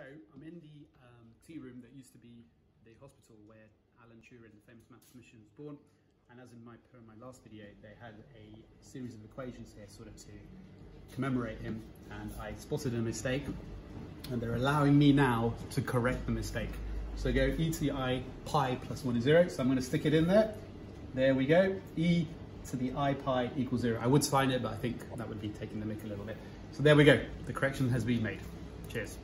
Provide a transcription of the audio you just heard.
So I'm in the um, tea room that used to be the hospital where Alan Turing, the famous mathematician, was born. And as in my, per my last video, they had a series of equations here sort of to commemorate him. And I spotted a mistake and they're allowing me now to correct the mistake. So go e to the i pi plus one is zero. So I'm gonna stick it in there. There we go. e to the i pi equals zero. I would sign it, but I think that would be taking the mic a little bit. So there we go. The correction has been made. Cheers.